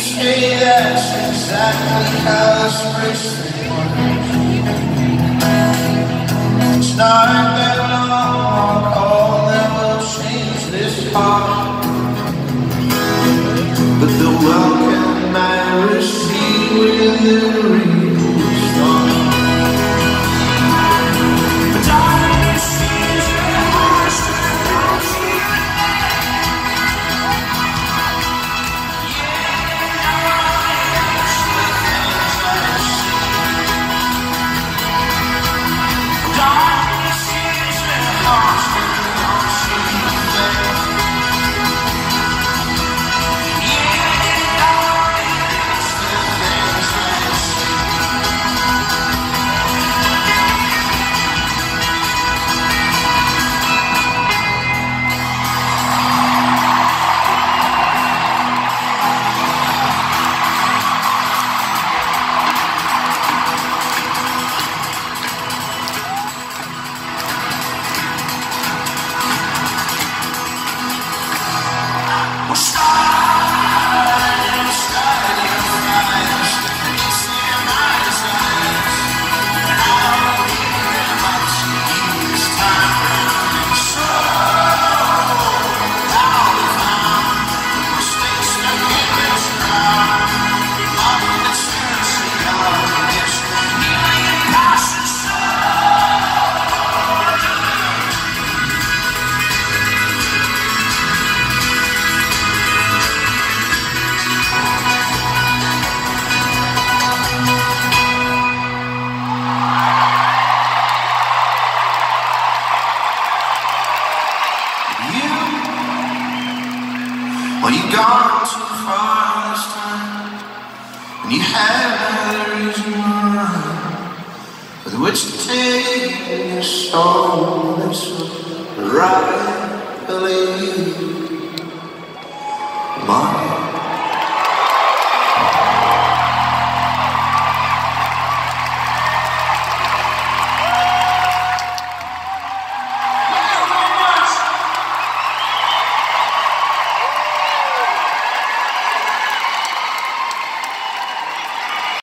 Say that's exactly how race works. It's not that long, call that will change this heart. But the welcome I receive with well, you gone too far this time, and you had no reason why with which to take your soul. This right, believe, my